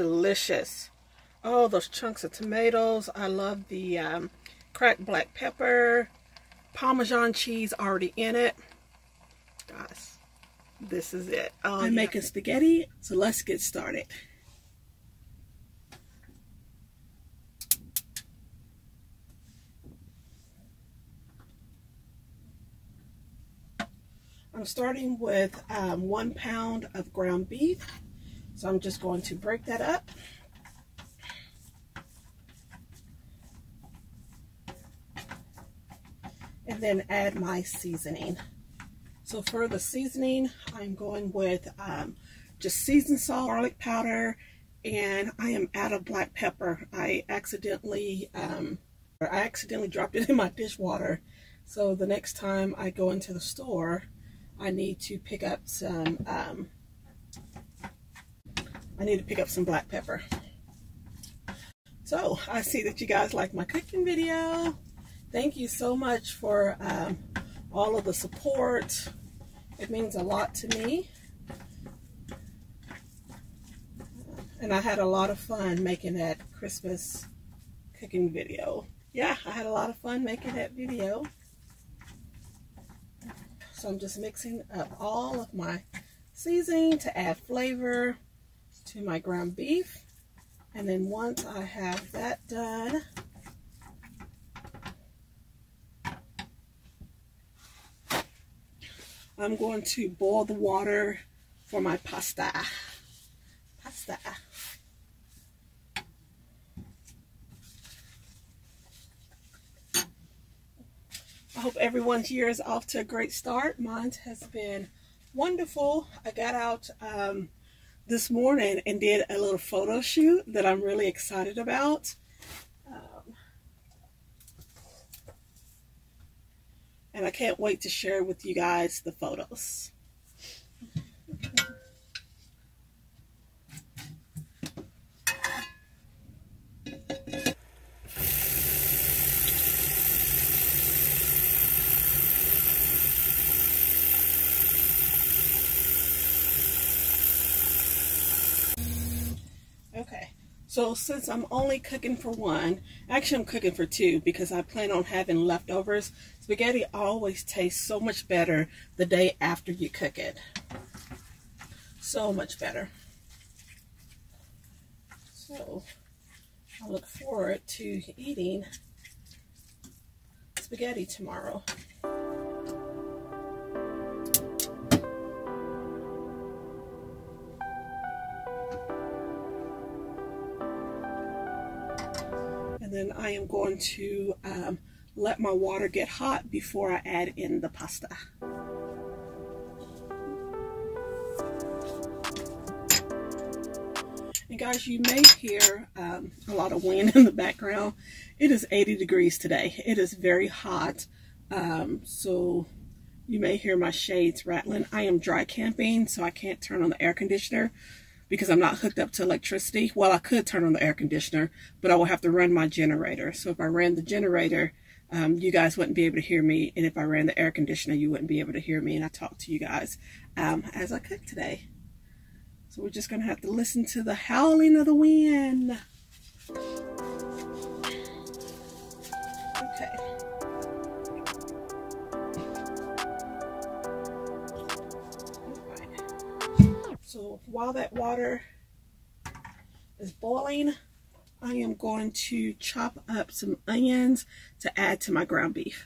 delicious. Oh, those chunks of tomatoes. I love the um, cracked black pepper. Parmesan cheese already in it. Guys, this is it. Oh, I'm yeah. making spaghetti, so let's get started. I'm starting with um, one pound of ground beef. So I'm just going to break that up. And then add my seasoning. So for the seasoning, I'm going with um, just seasoned salt, garlic powder, and I am out of black pepper. I accidentally, um, I accidentally dropped it in my dishwater. So the next time I go into the store, I need to pick up some, um, I need to pick up some black pepper. So I see that you guys like my cooking video. Thank you so much for um, all of the support. It means a lot to me. And I had a lot of fun making that Christmas cooking video. Yeah, I had a lot of fun making that video. So I'm just mixing up all of my seasoning to add flavor to my ground beef. And then once I have that done, I'm going to boil the water for my pasta. Pasta. I hope everyone's year is off to a great start. Mine has been wonderful. I got out um, this morning and did a little photo shoot that I'm really excited about. Um, and I can't wait to share with you guys the photos. So since I'm only cooking for one, actually I'm cooking for two because I plan on having leftovers. Spaghetti always tastes so much better the day after you cook it. So much better. So I look forward to eating spaghetti tomorrow. I am going to um, let my water get hot before I add in the pasta. And guys, you may hear um, a lot of wind in the background. It is 80 degrees today. It is very hot. Um, so you may hear my shades rattling. I am dry camping, so I can't turn on the air conditioner because I'm not hooked up to electricity. Well, I could turn on the air conditioner, but I will have to run my generator. So if I ran the generator, um, you guys wouldn't be able to hear me. And if I ran the air conditioner, you wouldn't be able to hear me. And I talk to you guys um, as I cook today. So we're just going to have to listen to the howling of the wind. So while that water is boiling, I am going to chop up some onions to add to my ground beef.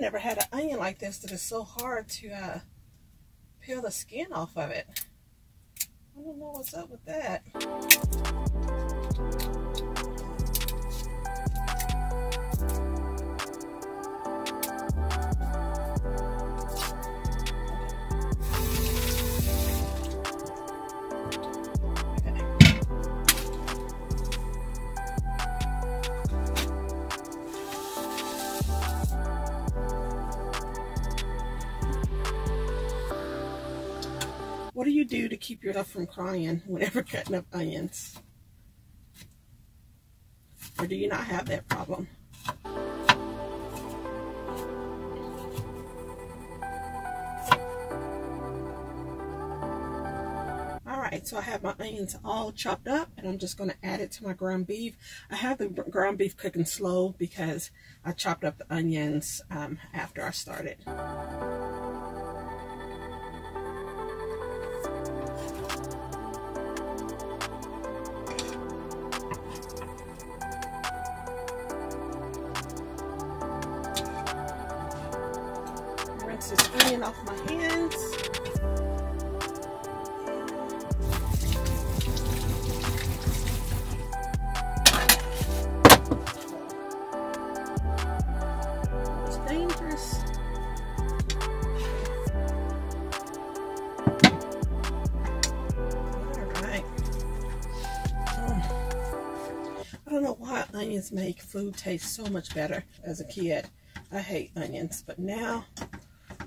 Never had an onion like this that is so hard to uh, peel the skin off of it. I don't know what's up with that. Do to keep yourself from crying whenever cutting up onions? Or do you not have that problem? Alright, so I have my onions all chopped up and I'm just going to add it to my ground beef. I have the ground beef cooking slow because I chopped up the onions um, after I started. Onions make food taste so much better as a kid. I hate onions, but now,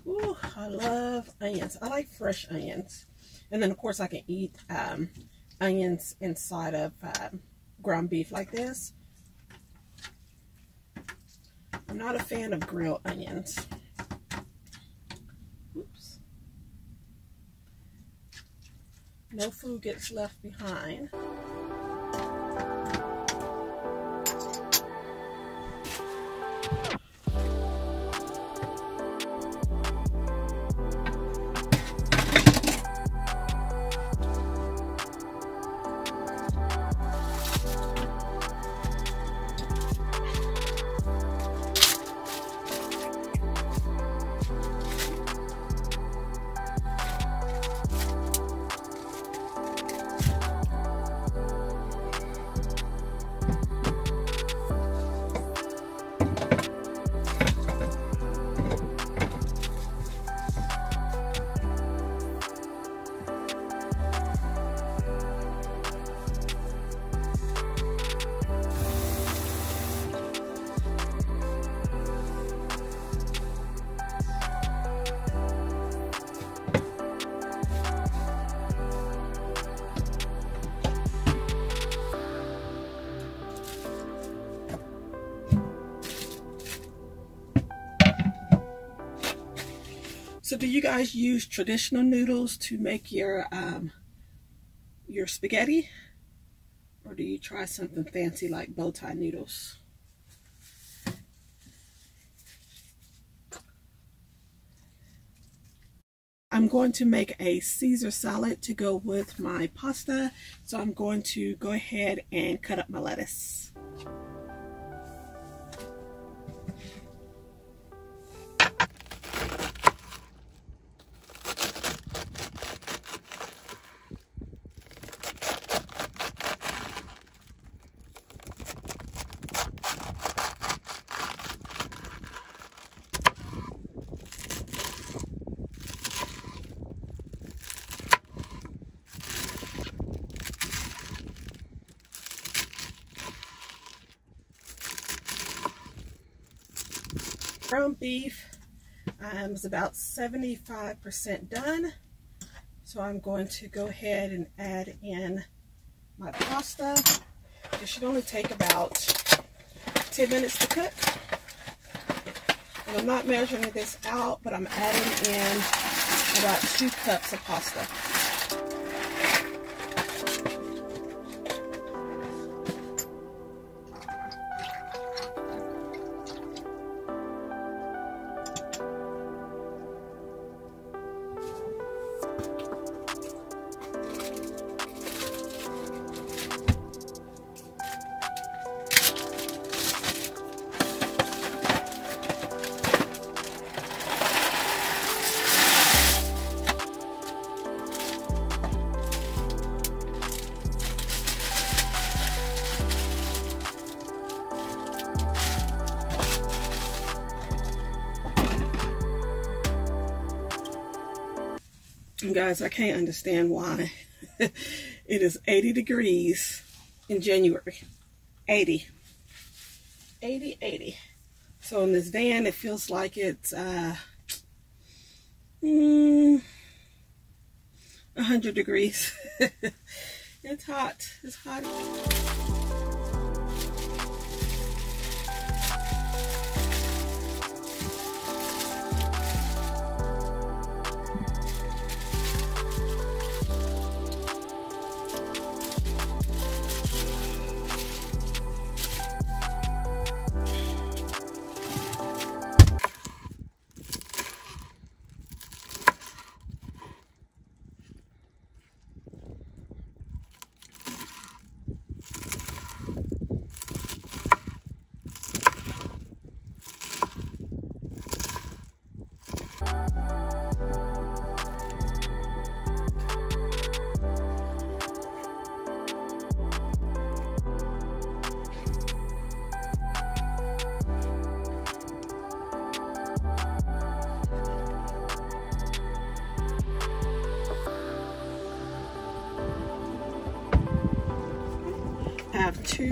ooh, I love onions. I like fresh onions. And then, of course, I can eat um, onions inside of um, ground beef like this. I'm not a fan of grilled onions. Oops. No food gets left behind. Do you guys use traditional noodles to make your um, your spaghetti? Or do you try something fancy like bow tie noodles? I'm going to make a Caesar salad to go with my pasta. So I'm going to go ahead and cut up my lettuce. Ground beef um, is about 75% done. So I'm going to go ahead and add in my pasta. It should only take about 10 minutes to cook. And I'm not measuring this out, but I'm adding in about two cups of pasta. And guys, I can't understand why it is 80 degrees in January. 80. 80, 80. So in this van, it feels like it's, uh, mm, 100 degrees. it's hot. It's hot.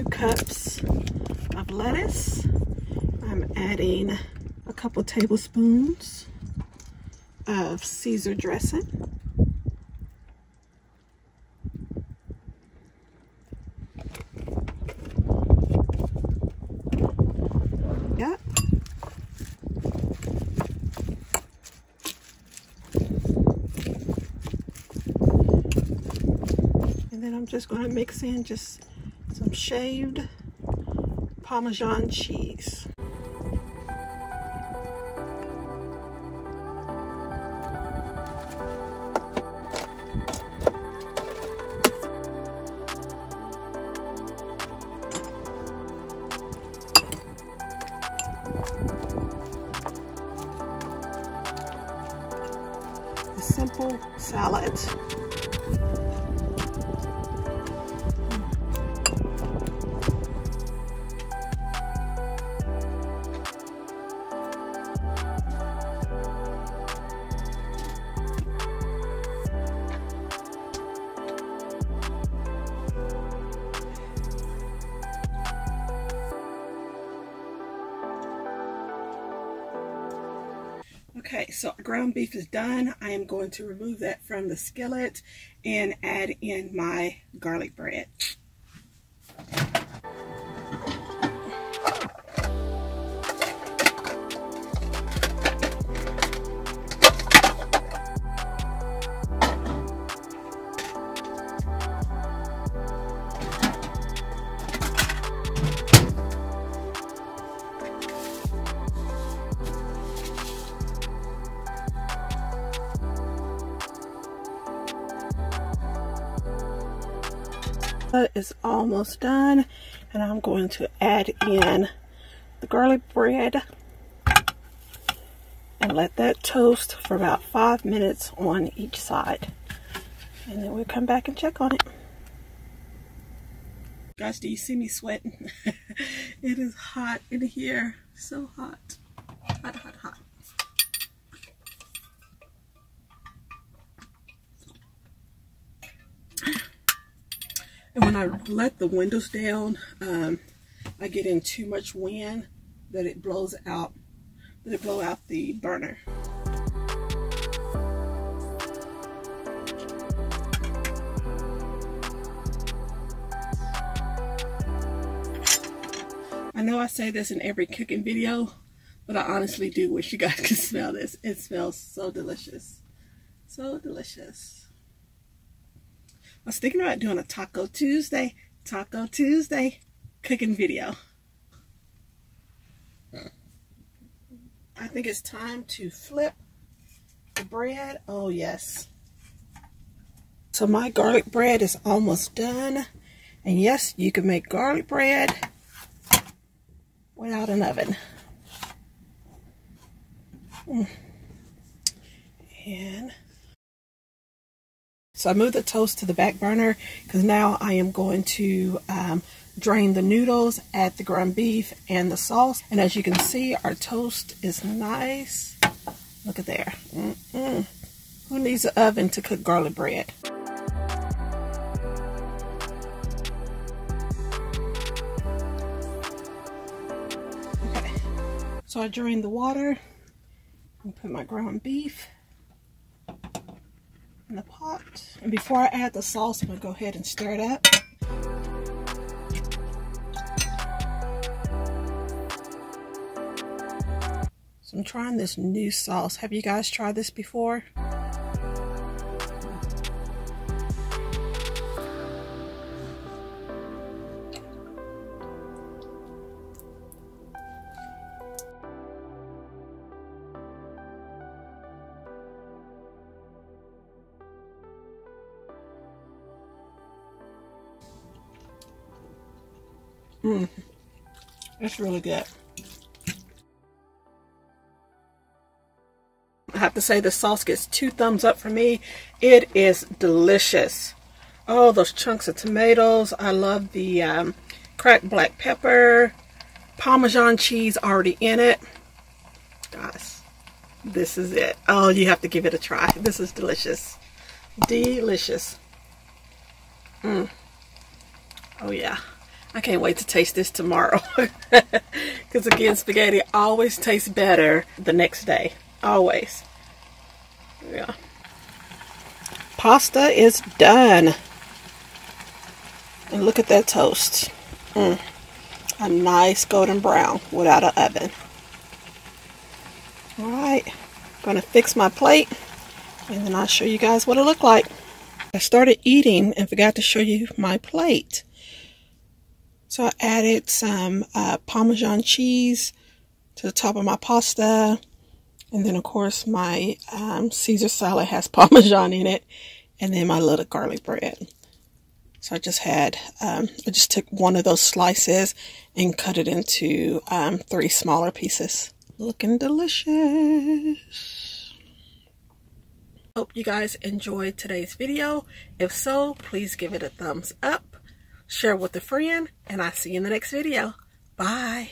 Two cups of lettuce. I'm adding a couple tablespoons of Caesar dressing. Yep. And then I'm just going to mix in just shaved Parmesan cheese. A simple salad. Okay, so ground beef is done. I am going to remove that from the skillet and add in my garlic bread. Is almost done and I'm going to add in the garlic bread and let that toast for about five minutes on each side. And then we'll come back and check on it. Guys do you see me sweating? It is hot in here. So hot. Hot hot when I let the windows down, um, I get in too much wind that it blows out, that it blow out the burner. I know I say this in every cooking video, but I honestly do wish you guys could smell this. It smells so delicious. So delicious. I was thinking about doing a Taco Tuesday, Taco Tuesday cooking video. I think it's time to flip the bread. Oh, yes. So my garlic bread is almost done. And yes, you can make garlic bread without an oven. Mm. And so I moved the toast to the back burner because now I am going to um, drain the noodles, add the ground beef and the sauce. And as you can see, our toast is nice. Look at there. Mm -mm. Who needs an oven to cook garlic bread? Okay, so I drained the water and put my ground beef in the pot. And before I add the sauce, I'm to go ahead and stir it up. So I'm trying this new sauce. Have you guys tried this before? Mmm, it's really good. I have to say the sauce gets two thumbs up for me. It is delicious. Oh, those chunks of tomatoes. I love the um, cracked black pepper. Parmesan cheese already in it. Guys, this is it. Oh, you have to give it a try. This is delicious. Delicious. Mmm. Oh, yeah. I can't wait to taste this tomorrow. Because again, spaghetti always tastes better the next day. Always. Yeah. Pasta is done. And look at that toast. Mm. A nice golden brown without an oven. Alright. Gonna fix my plate. And then I'll show you guys what it looked like. I started eating and forgot to show you my plate. So I added some uh, Parmesan cheese to the top of my pasta. And then, of course, my um, Caesar salad has Parmesan in it. And then my little garlic bread. So I just had, um, I just took one of those slices and cut it into um, three smaller pieces. Looking delicious. Hope you guys enjoyed today's video. If so, please give it a thumbs up share with a friend, and I'll see you in the next video. Bye.